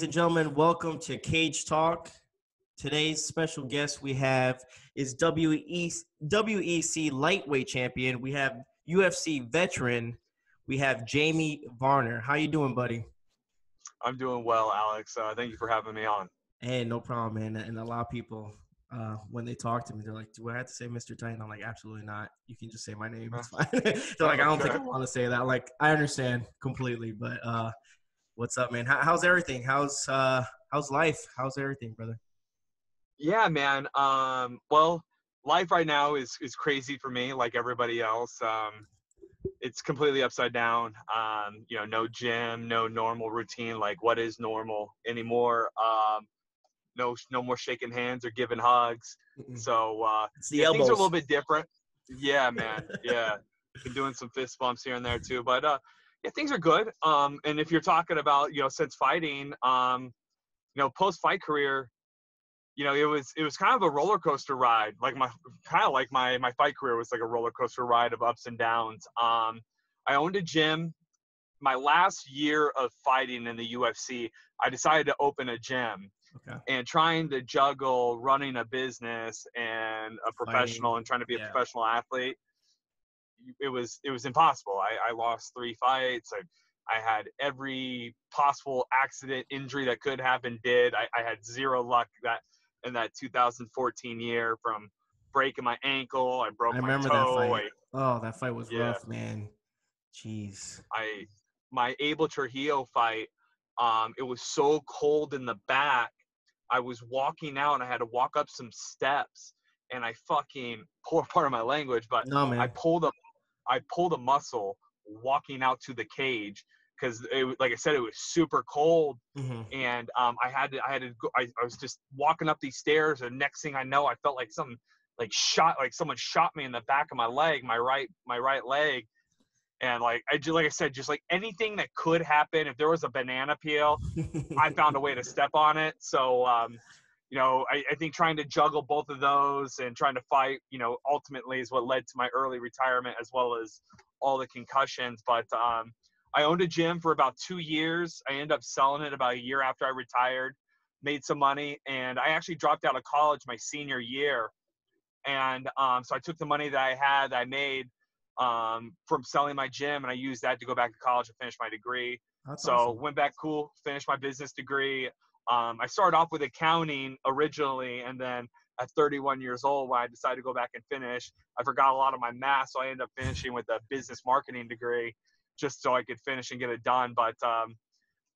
Ladies and gentlemen, welcome to Cage Talk. Today's special guest we have is WEC, WEC lightweight champion. We have UFC veteran. We have Jamie Varner. How you doing, buddy? I'm doing well, Alex. Uh, thank you for having me on. Hey, no problem, man. And a lot of people, uh, when they talk to me, they're like, "Do I have to say Mr. Titan?" I'm like, "Absolutely not. You can just say my name. It's fine." they're like, "I don't think I want to say that." Like, I understand completely, but uh, what's up, man? How, how's everything? How's uh, how's life? How's everything, brother? Yeah, man. Um, well, life right now is is crazy for me, like everybody else. Um, it's completely upside down. Um, you know, no gym, no normal routine. Like, what is normal anymore? Um, no, no more shaking hands or giving hugs. So uh, It's the yeah, things are a little bit different. Yeah, man. Yeah, been doing some fist bumps here and there too, but uh, yeah, things are good. Um, and if you're talking about you know since fighting, um, you know, post fight career, you know, it was it was kind of a roller coaster ride. Like my kind of like my my fight career was like a roller coaster ride of ups and downs. Um, I owned a gym. My last year of fighting in the UFC, I decided to open a gym Okay. and trying to juggle running a business and a professional and trying to be yeah. a professional athlete it was it was impossible i, I lost three fights I, I had every possible accident injury that could happen did I, I had zero luck that in that 2014 year from breaking my ankle i broke I my remember that toe fight. Oh, that fight was Yeah. rough, man. Jeez. I, I my abel trujillo fight um, it was so cold in the back i was walking out and i had to walk up some steps and i fucking poor part of my language but No. I pulled a, I pulled a muscle walking out to the cage because like I said, it was super cold, hmm and um, I had to, I had to go. I, I was just walking up these stairs, and next thing I know, I felt like something like shot, like someone shot me in the back of my leg, my right, my right leg, and like I just, like I said, just like anything that could happen. If there was a banana peel, I found a way to step on it. So, um, you know, I, I think trying to juggle both of those and trying to fight, you know, ultimately is what led to my early retirement as well as all the concussions. But um, I owned a gym for about two years. I ended up selling it about a year after I retired, made some money, and I actually dropped out of college my senior year. And um, so I took the money that I had, that I made um, from selling my gym, and I used that to go back to college and finish my degree That's so awesome. went back cool finished my business degree um, i started off with accounting originally and then at 31 years old when i decided to go back and finish i forgot a lot of my math so i ended up finishing with a business marketing degree just so i could finish and get it done but um,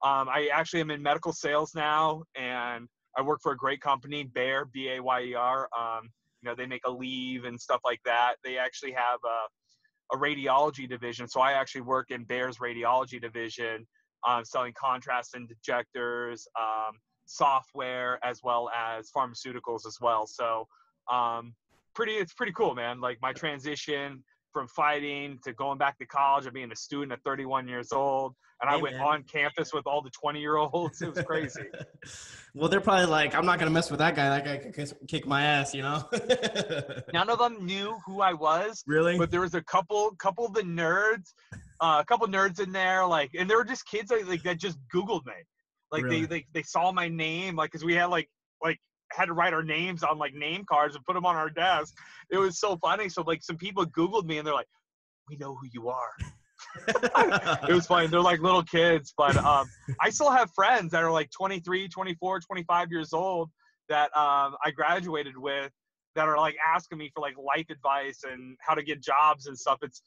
um, i actually am in medical sales now and i work for a great company bayer b-a-y-e-r um, you know they make Aleve and stuff like that. They actually have a, a radiology division so i actually work in bayer's radiology division um, selling contrast injectors, um, software, as well as pharmaceuticals as well. So, um, pretty, it's pretty cool, man. Like my transition from fighting to going back to college and being a student at 31 years old, and I went man. on campus with all the 20 year olds. It was crazy. well, they're probably like, I'm not gonna mess with that guy. That guy could kick my ass, you know. None of them knew who I was, really? but there was a couple, couple of the nerds, uh, a couple nerds in there, like, and there were just kids like, like that just Googled me, like Really? they, they they saw my name, like, cause we had like like had to write our names on like name cards and put them on our desk. It was so funny. So like some people Googled me and they're like, we know who you are. It was funny. They're like little kids, but um, I still have friends that are like 23, 24, 25 years old that um, I graduated with that are like asking me for like life advice and how to get jobs and stuff. It's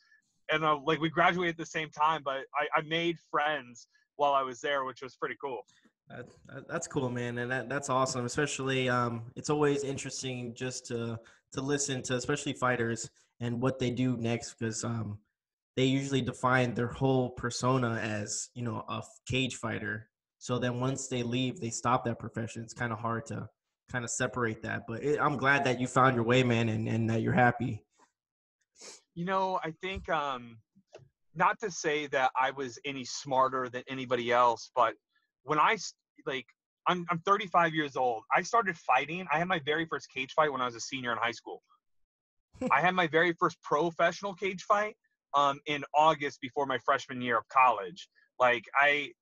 and uh, like we graduated at the same time, but I, I made friends while I was there, which was pretty cool. That, that- that's cool, man, and that, that's awesome. Especially, um, it's always interesting just to to listen to, especially fighters and what they do next, because um, they usually define their whole persona as you know a cage fighter. So then once they leave, they stop that profession. It's kind of hard to kind of separate that. But it, I'm glad that you found your way, man, and, and that you're happy. You know, I think um, not to say that I was any smarter than anybody else, but when I like, I'm I'm 35 years old. I started fighting. I had my very first cage fight when I was a senior in high school. I had my very first professional cage fight um, in August before my freshman year of college. Like I,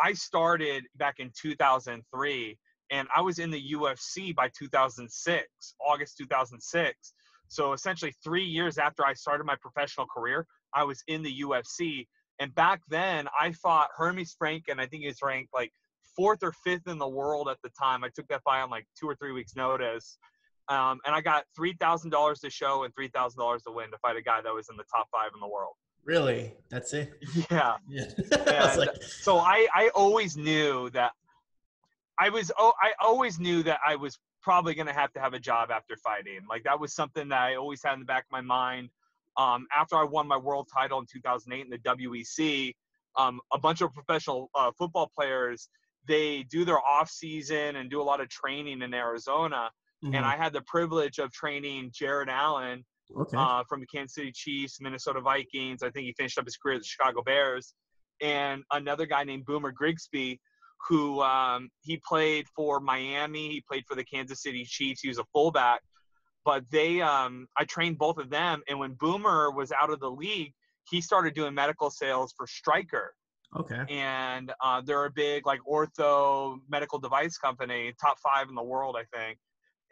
I started back in 2003 and I was in the UFC by 2006, August 2006. So essentially, three years after I started my professional career, I was in the UFC. And back then, I fought Hermes França, and I think he was ranked like fourth or fifth in the world at the time. I took that fight on like two or three weeks' notice. Um, and I got three thousand dollars to show and three thousand dollars to win to fight a guy that was in the top five in the world. Really? That's it? Yeah. Yeah. And like, so I, I always knew that I was oh I always knew that I was probably going to have to have a job after fighting. Like that was something that I always had in the back of my mind. Um, after I won my world title in 2008 in the WEC, um, a bunch of professional uh, football players they do their off season and do a lot of training in Arizona. mhm. And I had the privilege of training Jared Allen okay. uh, from the Kansas City Chiefs, Minnesota Vikings. I think he finished up his career at the Chicago Bears. And another guy named Boomer Grigsby, who um, he played for Miami. He played for the Kansas City Chiefs. He was a fullback. But they, um, I trained both of them. And when Boomer was out of the league, he started doing medical sales for Stryker. okay. And uh, they're a big like ortho medical device company, top five in the world, I think.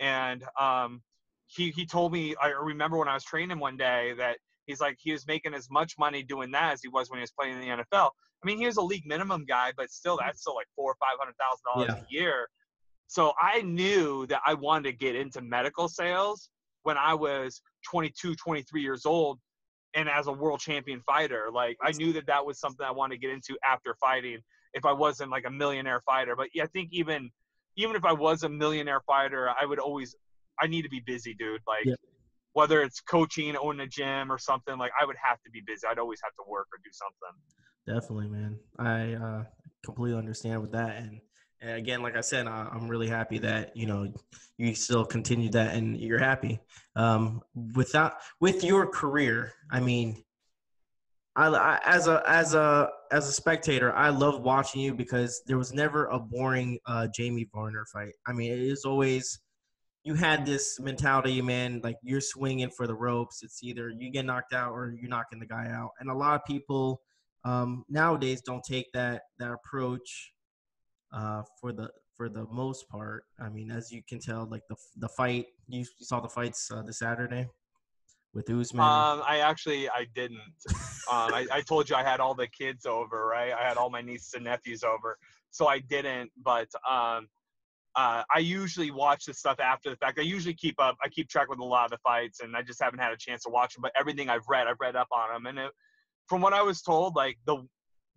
And um, he he told me I remember when I was training him one day that he's like he was making as much money doing that as he was when he was playing in the NFL. I mean, he was a league minimum guy, but still hmm. that's still like four or five hundred thousand dollars a year. So I knew that I wanted to get into medical sales when I was 22, 23 years old and as a world champion fighter. Like I knew that that was something I wanted to get into after fighting if I wasn't like a millionaire fighter. But yeah, I think even even if I was a millionaire fighter, I would always I need to be busy, dude. Like Yeah. whether it's coaching, owning a gym or something, like I would have to be busy. I'd always have to work or do something. Definitely, man. I uh, completely understand with that, and, and again, like I said, I, I'm really happy that you know you still continue that, and you're happy. Um, without with your career, I mean, I, I as a as a as a spectator, I love watching you because there was never a boring uh, Jamie Varner fight. I mean, it is always you had this mentality, man. Like you're swinging for the ropes. It's either you get knocked out or you're knocking the guy out, and a lot of people um, nowadays don't take that that approach uh, for the for the most part. I mean, as you can tell, like the the fight you, saw the fights uh, this Saturday with Usman. Um, I actually I didn't. Um, I, I told you I had all the kids over, right? I had all my nieces and nephews over, so I didn't. But um, uh, I usually watch this stuff after the fact. I usually keep up. I keep track with a lot of the fights, and I just haven't had a chance to watch them. But everything I've read, I've read up on them, and it, from what I was told, like the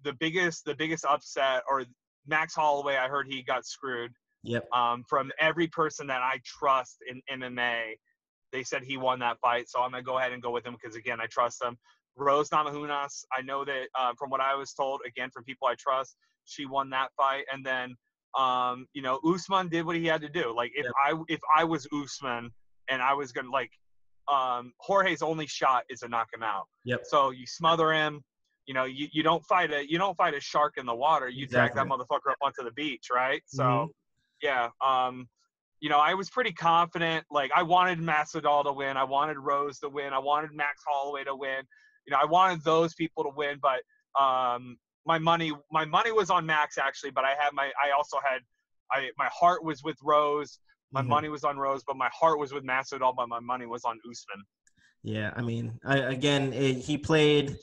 the biggest the biggest upset or Max Holloway, I heard he got screwed. yep. Um, from every person that I trust in MMA, they said he won that fight. So I'm gonna go ahead and go with him because again, I trust him. Rose Namajunas, I know that uh, from what I was told, again from people I trust, she won that fight. And then, um, you know, Usman did what he had to do. Like if Yep. I if I was Usman and I was gonna like, um, Jorge's only shot is to knock him out. Yep. So you smother him. You know, you, you don't fight a you don't fight a shark in the water. You drag that motherfucker up onto the beach, right? So Mhm. yeah, um, you know, I was pretty confident. Like I wanted Masvidal to win. I wanted Rose to win. I wanted Max Holloway to win. You know, I wanted those people to win, but um, my money my money was on Max actually, but I had my I also had I my heart was with Rose. My Mhm. money was on Rose, but my heart was with Masvidal, but my money was on Usman. Yeah, I mean, I, again, it, he played.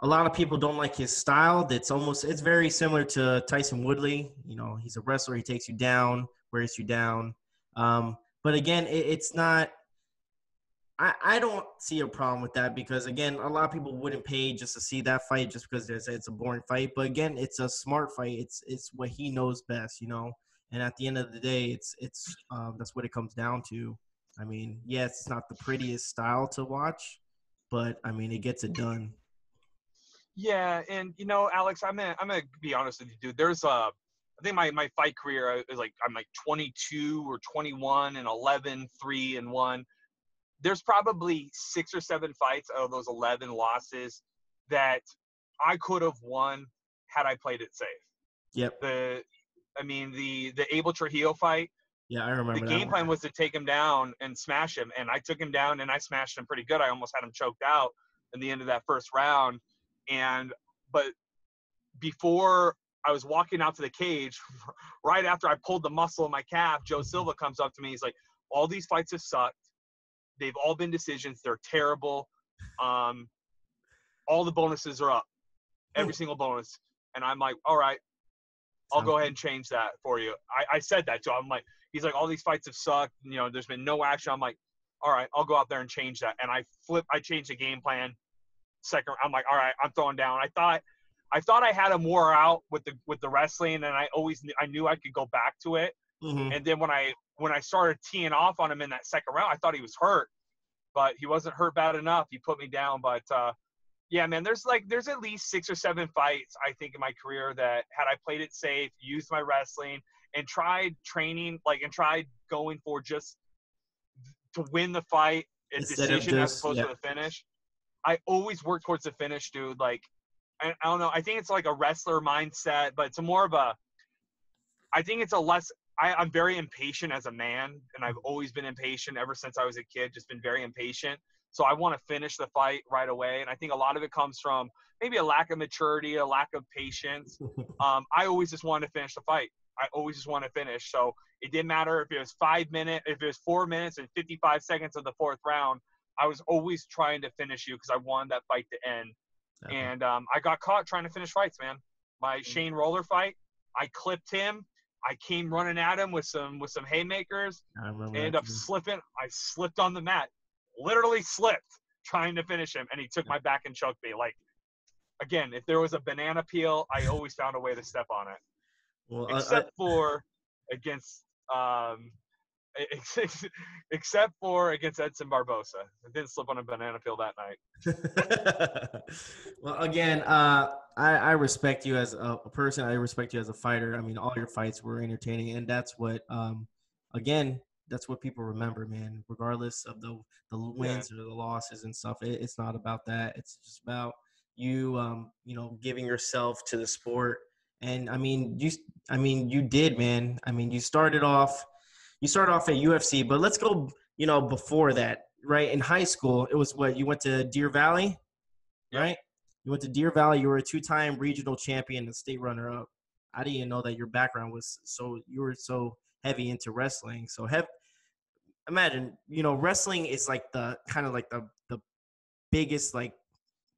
A lot of people don't like his style. That's almost it's very similar to Tyron Woodley. You know, he's a wrestler. He takes you down, wears you down. Um, but again, it, it's not. I, I don't see a problem with that because again, a lot of people wouldn't pay just to see that fight just because there's it's a boring fight. But again, it's a smart fight. It's it's what he knows best, you know. And at the end of the day, it's it's um, that's what it comes down to. I mean, yes, it's not the prettiest style to watch, but I mean, it gets it done. Yeah, and you know, Alex, I'm gonna I'm gonna be honest with you, dude. There's a I think my, my fight career is like I'm like 22 or 21 and 11, 3 and 1. There's probably six or seven fights out of those 11 losses that I could have won had I played it safe. Yep. The I mean the the Abel Trujillo fight, Yeah, I remember the game one. plan was to take him down and smash him and I took him down and I smashed him pretty good. I almost had him choked out in the end of that first round and but before I was walking out to the cage right after I pulled the muscle in my calf. Joe Silva comes up to me. He's like, "All these fights have sucked. They've all been decisions. They're terrible. Um, all the bonuses are up, every single bonus." And I'm like, "All right, I'll go ahead and change that for you." I, I said that to him. I'm like, he's like, "All these fights have sucked. You know, there's been no action." I'm like, "All right, I'll go out there and change that." And I flip. I changed the game plan. Second, I'm like, "All right, I'm throwing down." I thought I thought I had him wore out with the with the wrestling, and I always knew, I knew I could go back to it. Mhm. And then when I when I started teeing off on him in that second round, I thought he was hurt, but he wasn't hurt bad enough. He put me down. But uh, yeah, man, there's like there's at least six or seven fights I think in my career that had I played it safe, used my wrestling, and tried training like and tried going for just to win the fight and Instead decision as opposed yeah. to the finish. I always work towards the finish, dude. Like I, I don't know. I think it's like a wrestler mindset, but it's more of a. I think it's a less. I, I'm very impatient as a man, and I've always been impatient ever since I was a kid. Just been very impatient. So I want to finish the fight right away, and I think a lot of it comes from maybe a lack of maturity, a lack of patience. Um, I always just wanted to finish the fight. I always just want to finish. So it didn't matter if it was five minutes, if it was four minutes and 55 seconds of the fourth round. I was always trying to finish you because I wanted that fight to end Definitely. and um, I got caught trying to finish fights, man. My Shane Roller fight, I clipped him. I came running at him with some with some haymakers. I remember. I ended up slipping. I slipped on the mat, literally slipped trying to finish him, and he took my back and choked me. Like again, if there was a banana peel, I always found a way to step on it, Well, uh, I- I- except for against um, ex- except for against Edson Barbosa. I didn't slip on a banana peel that night. well, again, uh, I, I respect you as a, a person. I respect you as a fighter. I mean, all your fights were entertaining, and that's what, um, again, that's what people remember, man. Regardless of the the wins or the losses and stuff, it, it's not about that. It's just about you, um, you know, giving yourself to the sport. And I mean, you, I mean, you did, man. I mean, you started off, you started off at UFC, but let's go, you know, before that, right? In high school, it was what you went to Deer Valley, Yeah. right? You went to Deer Valley. You were a two-time regional champion and state runner-up. I didn't even know that your background was so you were so heavy into wrestling. So have imagine, you know, wrestling is like the kind of like the the biggest like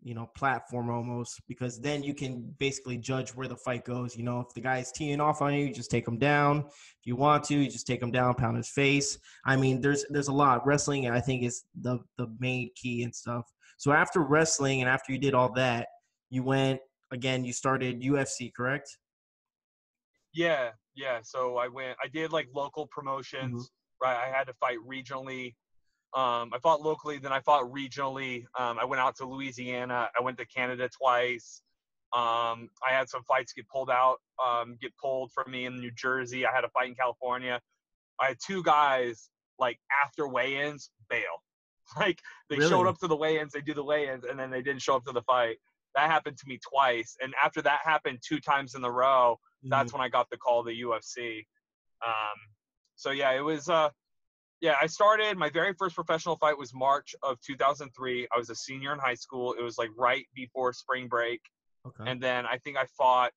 you know platform almost because then you can basically judge where the fight goes. You know, if the guy's teeing off on you, you just take him down. If you want to, you just take him down, pound his face. I mean, there's there's a lot. Wrestling, I think, is the the main key and stuff. So after wrestling and after you did all that, you went again. You started UFC, correct? Yeah, yeah. So I went. I did like local promotions. Mm-hmm. Right. I had to fight regionally. Um, I fought locally, then I fought regionally. Um, I went out to Louisiana. I went to Canada twice. Um, I had some fights get pulled out, um, get pulled from me in New Jersey. I had a fight in California. I had two guys like after weigh-ins bail. Like they showed up to the weigh-ins, they do the weigh-ins, and then they didn't show up to the fight. That happened to me twice, and after that happened two times in a row, that's when I got the call to UFC. So yeah, it was. Uh, yeah, I started my very first professional fight was March of 2003. I was a senior in high school. It was like right before spring break, okay. and then I think I fought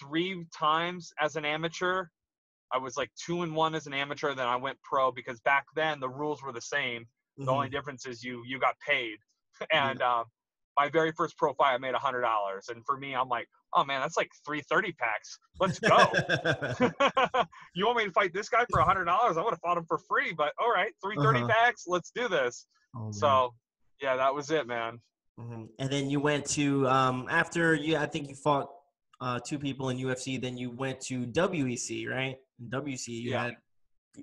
three times as an amateur. I was like two and one as an amateur. Then I went pro because back then the rules were the same. The Mm-hmm. only difference is you you got paid. And um, my very first pro fight, I made a hundred dollars. And for me, I'm like, oh man, that's like three thirty packs. Let's go. you want me to fight this guy for a hundred dollars? I would have fought him for free. But all right, three thirty Uh-huh. packs. Let's do this. Oh. So yeah, that was it, man. Mhm. And then you went to um, after you. I think you fought uh, two people in UFC. Then you went to WEC, right? In WC, you Yeah. had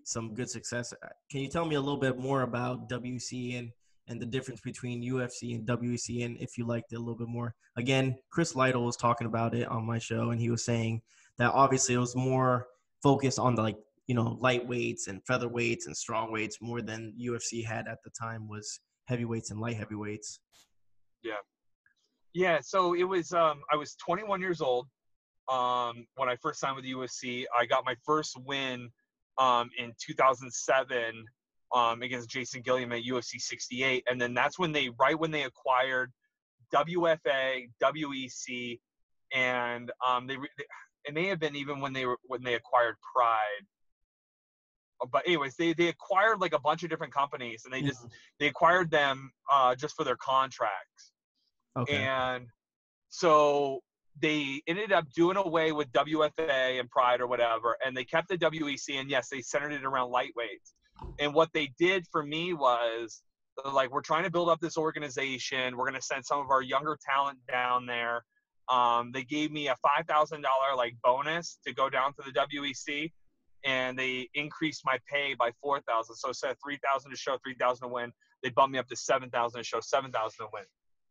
some good success. Uh, Can you tell me a little bit more about WC and and the difference between UFC and WEC, and if you liked it a little bit more? Again, Chris Lytle was talking about it on my show, and he was saying that obviously it was more focused on the like you know lightweights and featherweights and strong weights more than UFC had at the time was heavyweights and light heavyweights. Yeah, Yeah, so it was um I was 21 years old um when I first signed with UFC. I got my first win um in 2007 um against Jason Gilliam at UFC 68 and then that's when they right when they acquired WFA, WEC and um, they, they it may have been even when they were when they acquired Pride. Uh, But anyways, they they acquired like a bunch of different companies, and they just they acquired them uh, just for their contracts. Okay. And so they ended up doing away with WFA and Pride or whatever, and they kept the WEC. And yes, they centered it around lightweights. And what they did for me was like, we're trying to build up this organization. We're going to send some of our younger talent down there. Um, they gave me a five thousand dollar like bonus to go down to the WEC, and they increased my pay by four thousand. So instead of three thousand to show, three thousand to win, they bumped me up to seven thousand to show, seven thousand to win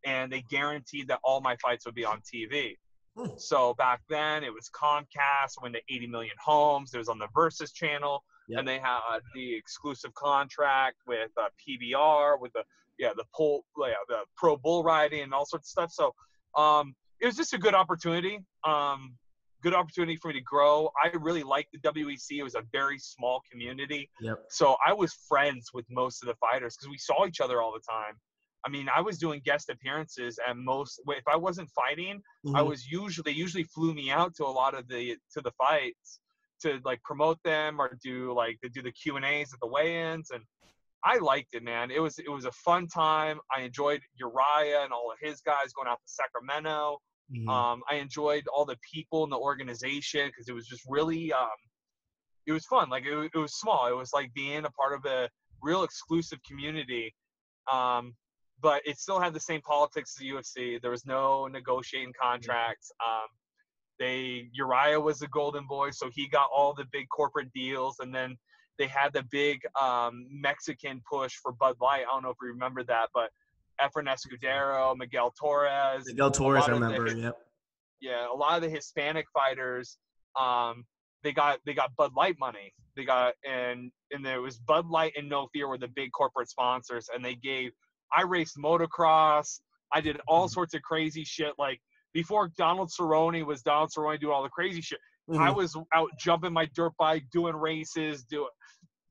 and they guaranteed that all my fights would be on TV. Hmm. So back then it was Comcast when the 80 million homes. It was on the Versus channel, Yep. and they had the exclusive contract with uh, PBR, with the yeah the pole, yeah, the pro bull riding and all sorts of stuff. So um, it was just a good opportunity. Um, good opportunity for me to grow. I really liked the WEC. It was a very small community. Yep. So I was friends with most of the fighters because we saw each other all the time. I mean, I was doing guest appearances at most. If I wasn't fighting, I Mhm. was usually they usually flew me out to a lot of the to the fights to like promote them or do like to do the Q and A's at the weigh-ins, and I liked it, man. It was it was a fun time. I enjoyed Uriah and all of his guys going out to Sacramento. Mhm. Um, I enjoyed all the people in the organization because it was just really, um, it was fun. Like it, it was small. It was like being a part of a real exclusive community. Um, but it still had the same politics as the UFC. There was no negotiating contracts. Um, they Uriah was the golden boy, so he got all the big corporate deals, and then they had the big um, Mexican push for Bud Light. I don't know if you remember that, but Efren Escudero, Miguel Torres, Miguel Torres, I the remember. hit- Yep. yeah, a lot of the Hispanic fighters, um, they got they got Bud Light money. They got and and there was Bud Light and No Fear were the big corporate sponsors, and they gave. I raced motocross. I did all Mhm. sorts of crazy shit. Like before Donald Cerrone was Donald Cerrone doing all the crazy shit. I Mhm. was out jumping my dirt bike, doing races, doing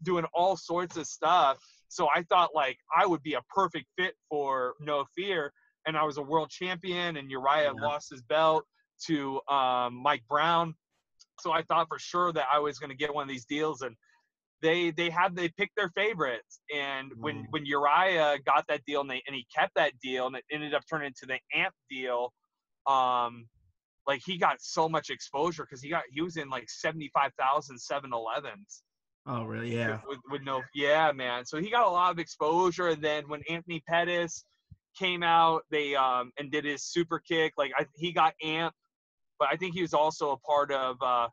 doing all sorts of stuff. So I thought like I would be a perfect fit for No Fear, and I was a world champion. And Uriah Yeah. lost his belt to um, Mike Brown, so I thought for sure that I was going to get one of these deals. And they they had they picked their favorites. And when Mm. when Uriah got that deal and they and he kept that deal and it ended up turning into the Amp deal. Um, like he got so much exposure because he got he was in like 75,000 7-Elevens Oh, really? Yeah. with, with no yeah man so he got a lot of exposure and then when Anthony Pettis came out they um and did his super kick like I, he got amp but I think he was also a part of uh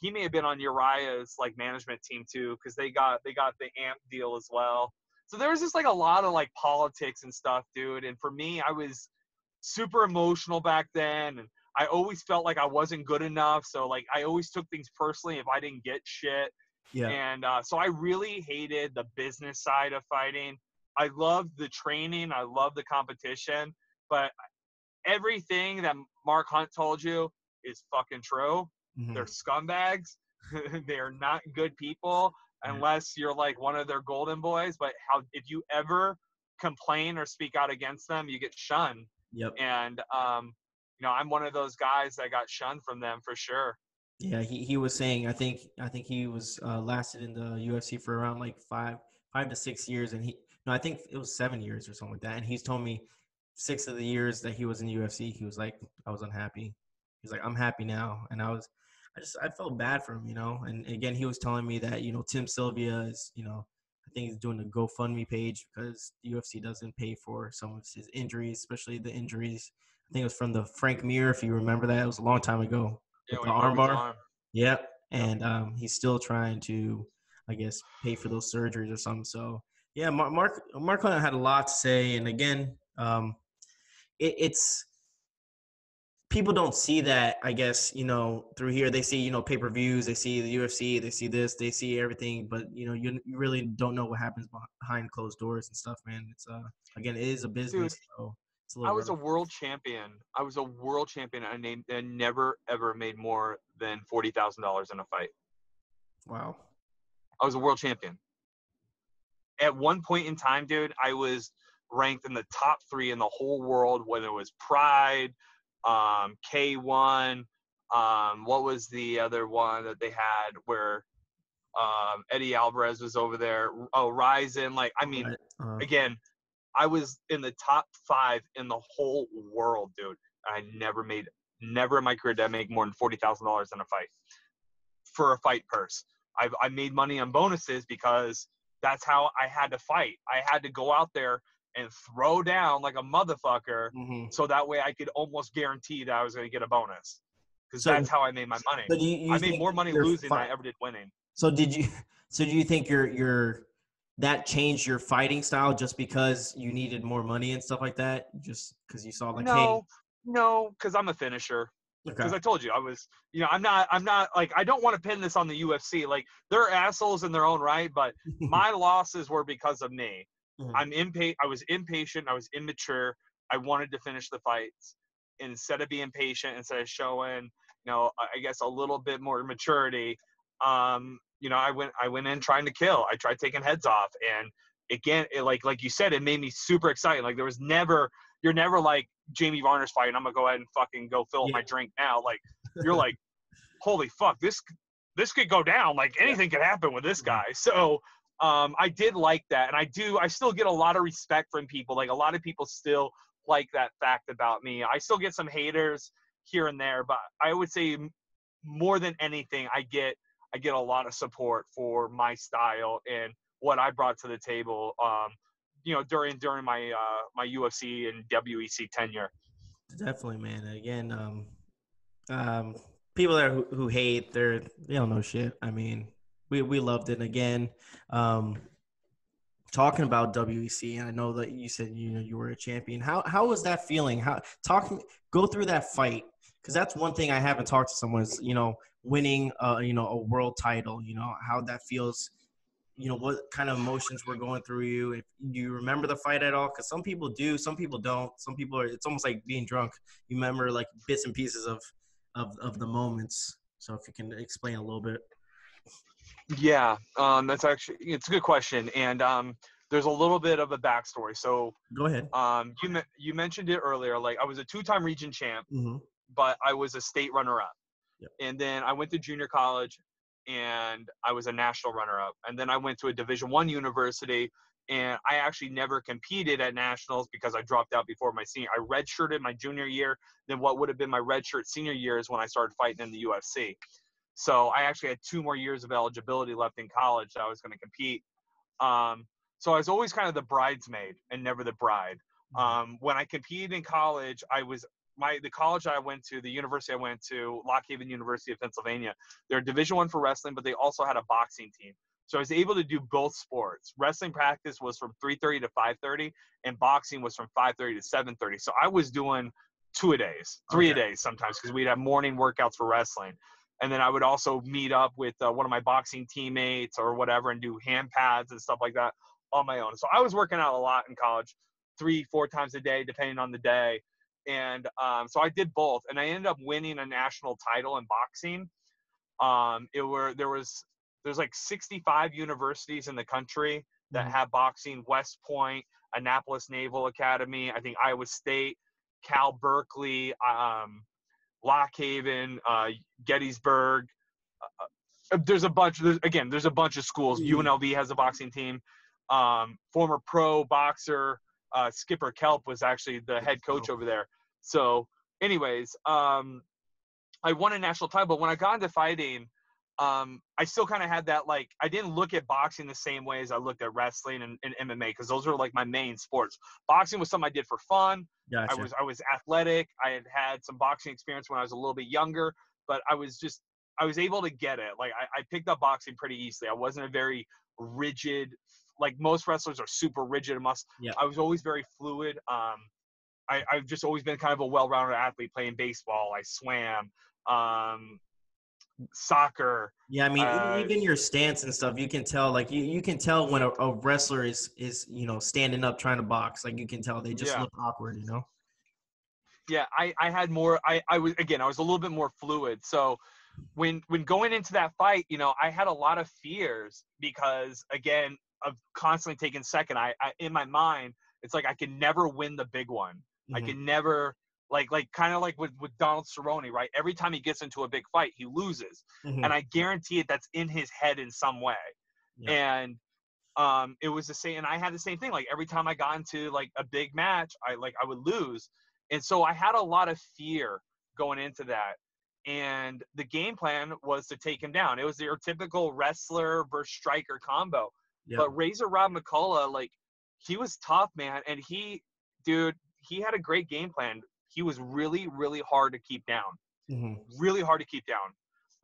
he may have been on Uriah's like management team too because they got they got the amp deal as well so there was just like a lot of like politics and stuff dude and for me I was super emotional back then and I always felt like I wasn't good enough so like I always took things personally if I didn't get shit Yeah. and uh, so I really hated the business side of fighting. I loved the training. I loved the competition. But everything that Mark Hunt told you is fucking true. Mhm. They're scumbags. They're not good people Yeah. unless you're like one of their golden boys. But how if you ever complain or speak out against them, you get shunned. Yep. And um, you know, I'm one of those guys that got shunned from them for sure. Yeah, he, he was saying I think I think he was uh, lasted in the UFC for around like five five to six years, and he no I think it was seven years or something like that. And he's told me six of the years that he was in UFC, he was like I was unhappy. He's like I'm happy now, and I was I just I felt bad for him, you know. And again, he was telling me that you know Tim Sylvia is you know I think he's doing a GoFundMe page because the UFC doesn't pay for some of his injuries, especially the injuries. I think it was from the Frank Mir, if you remember that. It was a long time ago. Yeah, the he broke his armbar? arm. Yep. And um, he's still trying to, I guess, pay for those surgeries or something. So yeah, Mark Mark, Mark had a lot to say, and again, um, it, it's people don't see that. I guess you know through here they see you know pay per views, they see the UFC, they see this, they see everything, but you know you, you really don't know what happens behind closed doors and stuff, man. It's uh again, it is a business, so it's a I was a world champion. I was a world champion. I named and never ever made more than forty thousand dollars in a fight. wow. I was a world champion. At one point in time, dude, I was ranked in the top three in the whole world, whether it was Pride, um, K1. Um, what was the other one that they had where um, Eddie Alvarez was over there? Oh, Rizin. Like, I mean, Right. Uh, again, I was in the top five in the whole world, dude. I never made, never in my career did I make more than forty thousand dollars in a fight for a fight purse. I've I made money on bonuses because that's how I had to fight. I had to go out there and throw down like a motherfucker, mhm. so that way I could almost guarantee that I was going to get a bonus. Because So- that's how I made my money. You, you I made more money losing than I ever did winning. So did you? So do you think your your that changed your fighting style just because you needed more money and stuff like that? Just because you saw like, no, no, because I'm a finisher. because okay. I told you I was, you know, I'm not, I'm not like I don't want to pin this on the UFC. Like they're assholes in their own right, but my losses were because of me. Mhm. I'm impatient. I was impatient. I was immature. I wanted to finish the fights instead of being patient, instead of showing, you know, I guess a little bit more maturity. Um, you know, I went, I went in trying to kill. I tried taking heads off, and again, it, like, like you said, it made me super excited. Like there was never, you're never like Jamie Varner's fight. I'm gonna go ahead and fucking go fill up my drink now. Like you're like, holy fuck, this this could go down. Like anything could happen with this Mhm. guy. So um, I did like that, and I do. I still get a lot of respect from people. Like a lot of people still like that fact about me. I still get some haters here and there, but I would say more than anything, I get I get a lot of support for my style and what I brought to the table. Um, you know, during during my uh, my UFC and WEC tenure. Definitely, man. Again, um, um, people there who, who hate, they're they don't know shit. I mean, we we loved it. And again, um, talking about WEC, and I know that you said you know you were a champion. How how was that feeling? How talking go through that fight because that's one thing I haven't talked to someone is you know winning uh you know a world title. You know how that feels. You know what kind of emotions were going through you. If you remember the fight at all, because some people do, some people don't. Some people are. It's almost like being drunk. You remember like bits and pieces of of of the moments. So if you can explain a little bit. Yeah, um, that's actually it's a good question, and um, there's a little bit of a backstory. So Go ahead. um, you you mentioned it earlier. Like I was a two-time region champ, Mm-hmm. but I was a state runner-up, Yep. and then I went to junior college, and I was a national runner-up, and then I went to a Division One university, and I actually never competed at nationals because I dropped out before my senior. I redshirted my junior year. Then what would have been my redshirt senior year is when I started fighting in the UFC. So I actually had two more years of eligibility left in college that I was going to compete. Um, so I was always kind of the bridesmaid and never the bride. Um, when I competed in college, I was my the college I went to, the university I went to, Lock Haven University of Pennsylvania. They're Division One for wrestling, but they also had a boxing team. So I was able to do both sports. Wrestling practice was from 3:30 to 5:30, and boxing was from 5:30 to 7:30. So I was doing two a days, three Okay. a days sometimes because we'd have morning workouts for wrestling, and then I would also meet up with uh, one of my boxing teammates or whatever and do hand pads and stuff like that on my own. So I was working out a lot in college, three, four times a day, depending on the day. And um, so I did both, and I ended up winning a national title in boxing. Um, it were there was there's like 65 universities in the country that Mhm. have boxing. West Point, Annapolis Naval Academy, I think Iowa State, Cal Berkeley, um, Lock Haven, uh, Gettysburg. Uh, there's a bunch. There's, again, there's a bunch of schools. Mhm. UNLV has a boxing team. Um, former pro boxer uh, Skipper Kelp was actually the head coach Oh. over there. So, anyways, um, I won a national title. But when I got into fighting, um, I still kind of had that like I didn't look at boxing the same way as I looked at wrestling and, and MMA because those were like my main sports. Boxing was something I did for fun. Gotcha. I was I was athletic. I had had some boxing experience when I was a little bit younger, but I was just I was able to get it. Like I, I picked up boxing pretty easily. I wasn't a very rigid like most wrestlers are super rigid and must. Yeah. I was always very fluid. Um, I, I've just always been kind of a well-rounded athlete playing baseball. I swam, um, soccer. Yeah, I mean, Uh, even your stance and stuff, you can tell. Like, you, you can tell when a, a wrestler is is you know standing up trying to box. Like, you can tell they just Yeah. look awkward. You know. yeah i i had more i i was again i was a little bit more fluid so when when going into that fight you know i had a lot of fears because again of constantly taking second i, I in my mind it's like i can never win the big one i Mhm. can never like like kind of like with with Donald Cerrone, right? Every time he gets into a big fight, he loses, Mhm. and I guarantee it that's in his head in some way. Yeah. And um, it was the same, and I had the same thing. Like every time I got into like a big match, I like I would lose, and so I had a lot of fear going into that. And the game plan was to take him down. It was your typical wrestler versus striker combo. Yeah. But Razor Rob McCullough, like he was tough, man, and he, dude, he had a great game plan. He was really, really hard to keep down. Mhm. Really hard to keep down.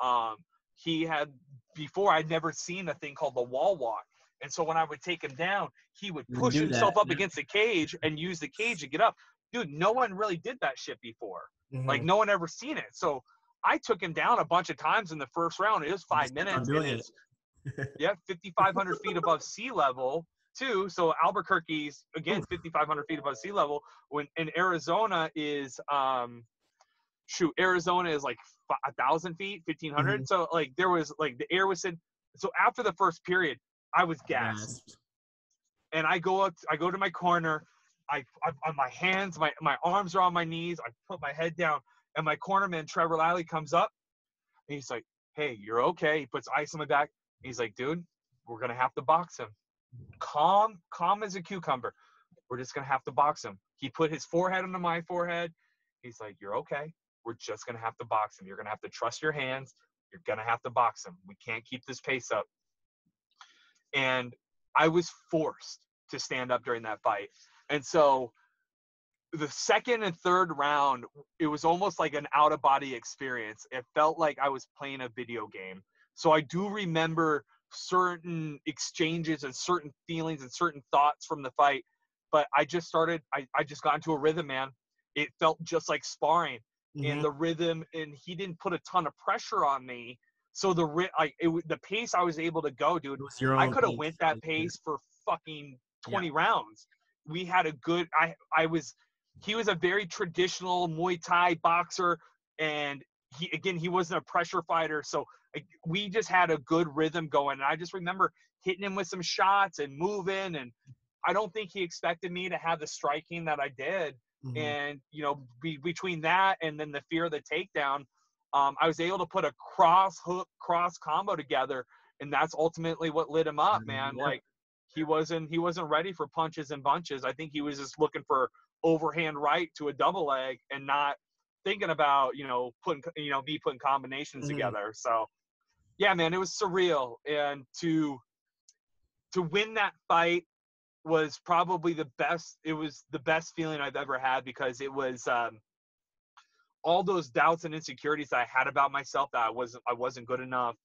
Um, he had before I'd never seen a thing called the wall walk, and so when I would take him down, he would push himself up yeah. against the cage and use the cage to get up. Dude, no one really did that shit before. Like Mhm. no one ever seen it. So I took him down a bunch of times in the first round. It was five just kept on minutes. doing and it. it's- yeah, 5,500 feet above sea level too. So Albuquerque's again 5,500 feet above sea level. When in Arizona is um, shoot, Arizona is like a thousand feet, 1,500. Mhm. So like there was like the air was in. So after the first period, I was gassed and I go up, I go to my corner, I, I on my hands, my my arms are on my knees, I put my head down, and my cornerman Trevor Lally comes up, and he's like, "Hey, you're okay." He puts ice on my back. He's like, "Dude, we're gonna have to box him. Calm, calm as a cucumber. We're just gonna have to box him." He put his forehead onto my forehead. He's like, "You're okay. We're just gonna have to box him. You're gonna have to trust your hands. You're gonna have to box him. We can't keep this pace up." And I was forced to stand up during that fight. And so the second and third round, it was almost like an out of body experience. It felt like I was playing a video game. So I do remember certain exchanges and certain feelings and certain thoughts from the fight. But I just started, I, I just got into a rhythm, man. It felt just like sparring Mhm. and the rhythm and he didn't put a ton of pressure on me so the like it, the pace i was able to go dude It was your I could have went that pace for fucking Yeah. 20 rounds. We had a good I I was he was a very traditional Muay Thai boxer and he again he wasn't a pressure fighter so we just had a good rhythm going and I just remember hitting him with some shots and moving and I don't think he expected me to have the striking that I did Mhm. and you know be, between that and then the fear of the takedown um, i was able to put a cross hook cross combo together and that's ultimately what lit him up Mhm, man yeah. like he wasn't he wasn't ready for punches and bunches i think he was just looking for overhand right to a double leg and not thinking about you know putting you know me putting combinations Mhm. together so yeah man it was surreal and to to win that fight was probably the best it was the best feeling i've ever had because it was um all those doubts and insecurities i had about myself that i wasn't i wasn't good enough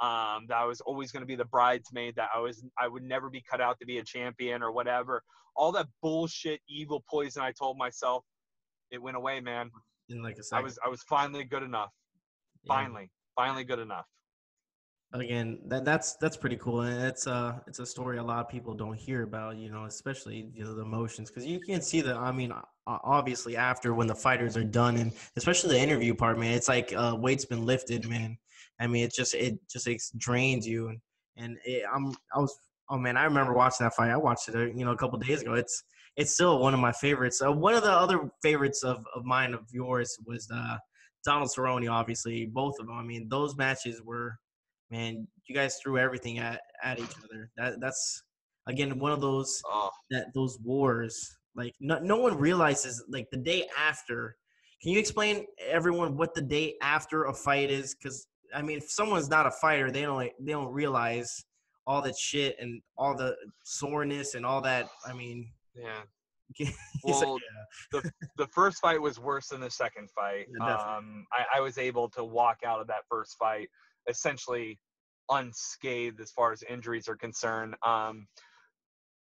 um that i was always going to be the bridesmaid that i was i would never be cut out to be a champion or whatever all that bullshit evil poison i told myself it went away man in like a i second. was i was finally good enough. Yeah. finally finally good enough. Again that that's that's pretty cool and it's uh it's a story a lot of people don't hear about you know especially you know the emotions because you can't see that i mean obviously after when the fighters are done and especially the interview part man it's like uh weight's been lifted man. I mean it just it just ex- drains you and and it, i'm i was oh man i remember watching that fight. I watched it uh, you know a couple days ago. It's it's still one of my favorites uh, one of the other favorites of of mine of yours was uh donald cerrone obviously both of them i mean those matches were man, you guys threw everything at, at each other. That that's again one of those oh that those wars. Like no no one realizes like the day after. Can you explain everyone what the day after a fight is? Because I mean, if someone's not a fighter, they don't they don't realize all that shit and all the soreness and all that. I mean, yeah Well, like, the first fight was worse than the second fight. Yeah, um, I, I was able to walk out of that first fight essentially unscathed as far as injuries are concerned. Um,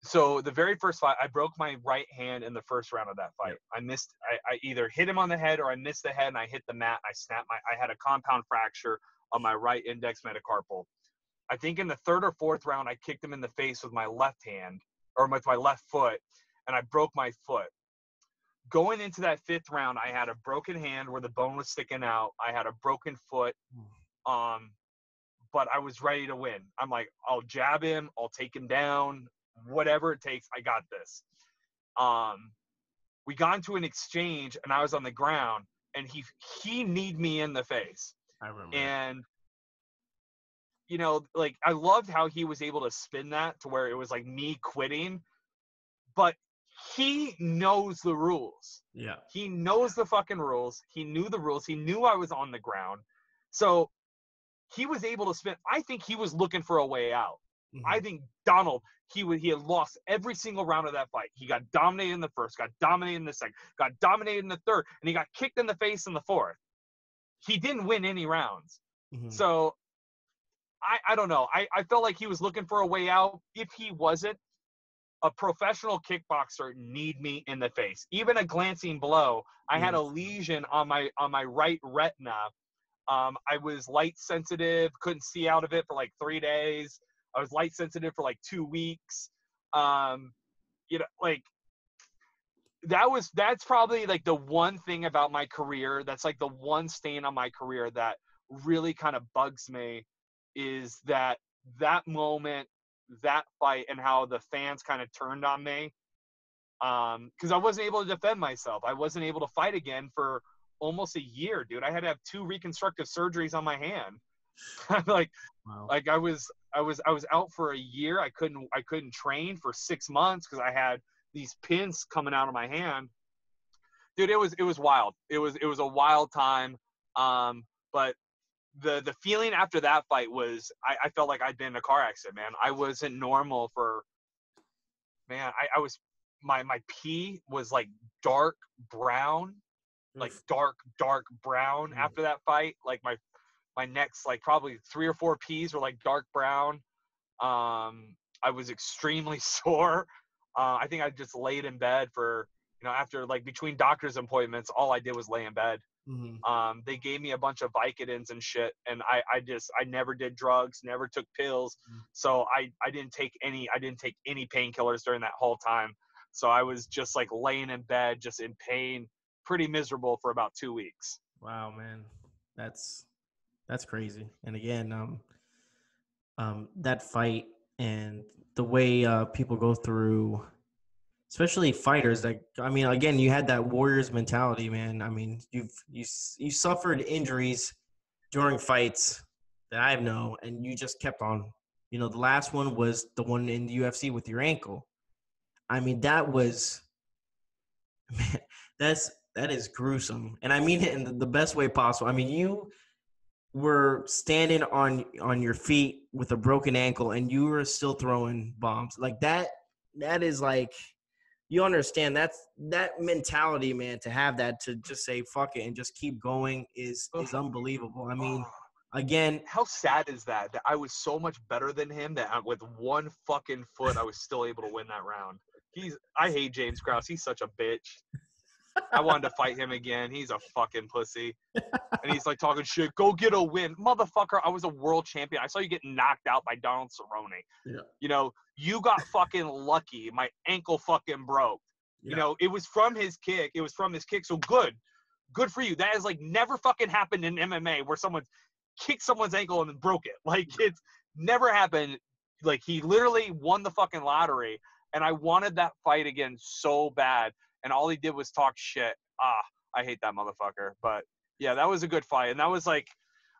so the very first fight, I broke my right hand in the first round of that fight. I missed. I, I either hit him on the head or I missed the head and I hit the mat. I snapped my. I had a compound fracture on my right index metacarpal. I think in the third or fourth round, I kicked him in the face with my left hand or with my left foot, and I broke my foot going into that fifth round, I had a broken hand where the bone was sticking out. I had a broken foot. Um, but I was ready to win. I'm like, I'll jab him, I'll take him down, whatever it takes. I got this. Um, we got into an exchange and I was on the ground and he he kneed me in the face. I remember. And you know, like I loved how he was able to spin that to where it was like me quitting, but he knows the rules. yeah. He knows the fucking rules. He knew the rules. He knew I was on the ground. So he was able to spin. I think he was looking for a way out. I Mhm. think Donald, he would he had lost every single round of that fight. He got dominated in the first, got dominated in the second, got dominated in the third, and he got kicked in the face in the fourth. He didn't win any rounds. Mhm. So I, I don't know. I, I felt like he was looking for a way out. If he wasn't, a professional kickboxer kneed me in the face. Even a glancing blow. I had a lesion on my on my right retina. Um, I was light sensitive, couldn't see out of it for like three days. I was light sensitive for like two weeks. Um, you know, like that was that's probably like the one thing about my career that's like the one stain on my career that really kind of bugs me is that that moment that fight and how the fans kind of turned on me um because i wasn't able to defend myself. I wasn't able to fight again for almost a year dude. I had to have two reconstructive surgeries on my hand. Like wow. like i was i was i was out for a year. I couldn't i couldn't train for six months because i had these pins coming out of my hand. Dude it was it was wild. It was it was a wild time um but the the feeling after that fight was i, I felt like i'd been in a car accident man. I wasn't normal for man i, I was my my pee was like dark brown like dark dark brown Mm. after that fight. Like my my next like probably three or four pees were like dark brown. Um i was extremely sore. Uh, i think i just laid in bed for you know after like between doctor's appointments all i did was lay in bed Mhm. um they gave me a bunch of vicodins and shit and i i just i never did drugs never took pills Mm. so i i didn't take any i didn't take any painkillers during that whole time so i was just like laying in bed just in pain pretty miserable for about two weeks Wow, man, that's that's crazy. And again, um, um, that fight and the way uh, people go through, especially fighters. Like, I mean, again, you had that warriors mentality, man. I mean, you've you you suffered injuries during fights that I know, and you just kept on. You know, the last one was the one in the UFC with your ankle. I mean, that was, man, that's that is gruesome, and I mean it in the- the best way possible. I mean, you were standing on on your feet with a broken ankle, and you were still throwing bombs like that. That is like, you understand that's that mentality, man. To have that, to just say fuck it and just keep going is is unbelievable. I mean, again, how sad is that that i was so much better than him that I, with one fucking foot i was still able to win that round he's i hate james krause he's such a bitch i wanted to fight him again. He's a fucking pussy. And he's like talking shit. Go get a win. Motherfucker i was a world champion. I saw you get knocked out by donald cerrone. Yeah. you know you got fucking lucky. My ankle fucking broke. Yeah. you know it was from his kick. It was from his kick. So good. Good for you. That has like never fucking happened in mma where someone kicked someone's ankle and then broke it. Like it's never happened. Like he literally won the fucking lottery and i wanted that fight again so bad and all he did was talk shit. Ah i hate that motherfucker but yeah that was a good fight and that was like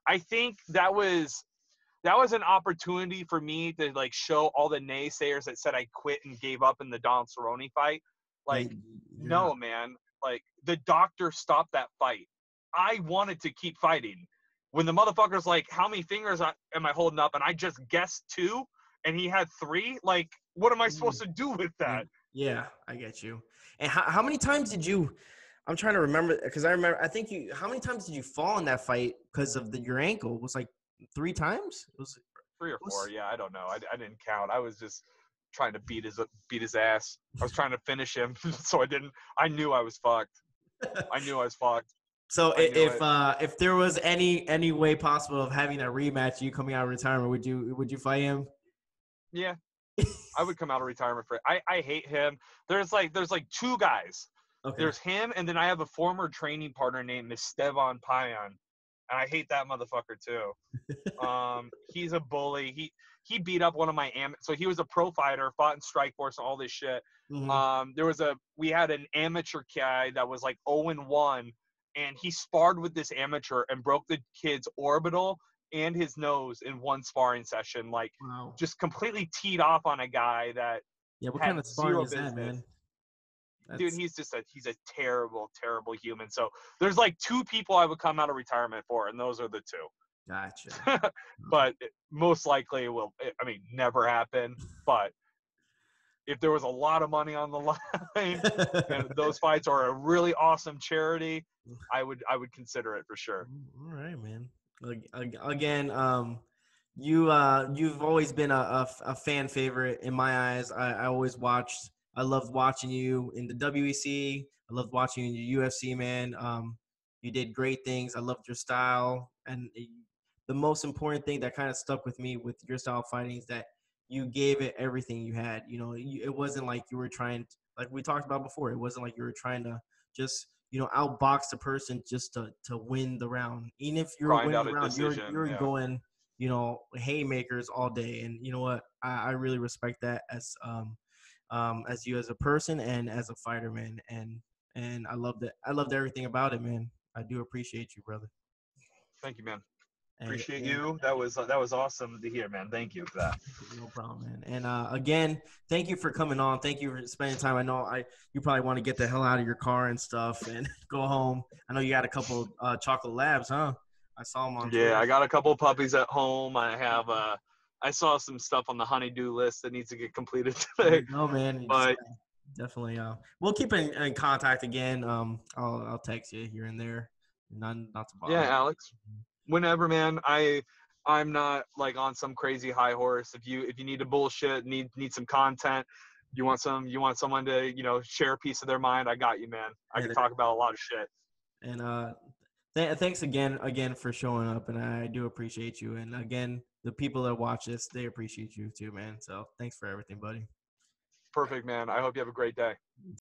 i think that was that was an opportunity for me to like show all the naysayers that said i quit and gave up in the don cerrone fight. Like yeah. no man. Like the doctor stopped that fight. I wanted to keep fighting. When the motherfucker's like how many fingers am i holding up? and i just guessed two and he had three like what am i supposed to do with that? Yeah, I get you. And how, how many times did you? I'm trying to remember because I remember. I think you. How many times did you fall in that fight because of the, your ankle? It was like three times. It was. three or What's- four yeah i don't know I, I didn't count i was just trying to beat his beat his ass i was trying to finish him so i didn't i knew i was fucked i knew i was fucked So I if uh, if there was any any way possible of having a rematch, you coming out of retirement, would you would you fight him? Yeah, I would come out of retirement for. it. I I hate him. There's like there's like two guys. Okay. There's him, and then I have a former training partner named Esteban Payan, and I hate that motherfucker too. um, he's a bully. He he beat up one of my am. So he was a pro fighter, fought in Strikeforce and all this shit. Mhm. Um, there was a we had an amateur guy that was like 0 and 1, and he sparred with this amateur and broke the kid's orbital and his nose in one sparring session. Like wow. just completely teed off on a guy that Yeah, what kind of sparring is that, business. man? dude he's just a he's a terrible terrible human so there's like two people i would come out of retirement for and those are the two gotcha. but most likely it will eh, i mean never happen but if there was a lot of money on the line and those fights are a really awesome charity i would i would consider it for sure mm, All right, man. Ag- ag- Again, um, you uh, you've always been a a fan favorite in my eyes. I, I always watched. I loved watching you in the WEC. I loved watching you in the UFC, man. Um, you did great things. I loved your style, and the most important thing that kind of stuck with me with your style of fighting is that you gave it everything you had. You know, it wasn't like you were trying, like we talked about before. It wasn't like you were trying to just you know outbox the person just to to win the round. Even if you're Grind winning the a round, you're you're yeah. going you know haymakers all day. And you know what? I, I really respect that as um um as you as a person and as a fighter, man. And and I loved it. I loved everything about it, man. I do appreciate you, brother. thank you man And- appreciate and- you that was that was awesome to hear man thank you for that No problem, man. And uh, again, thank you for coming on. Thank you for spending time. I know I you probably want to get the hell out of your car and stuff and go home. I know you got a couple uh, chocolate labs, huh? I saw them on. Yeah, I got a couple puppies at home. I have uh I saw some stuff on the honeydew list that needs to get completed today. No man, But- definitely. Uh, we'll keep in, in contact again. Um, I'll I'll text you here and there. Not not to bother. Yeah, Alex. Whenever, man. I I'm not like on some crazy high horse. If you if you need to bullshit, need need some content, you want some you want someone to, you know, share a piece of their mind, I got you, man. I Yeah, can talk about a lot of shit. And uh, th- thanks again, again for showing up, and I do appreciate you. And again, the people that watch this, they appreciate you too, man. So thanks for everything, buddy. Perfect, man. I hope you have a great day.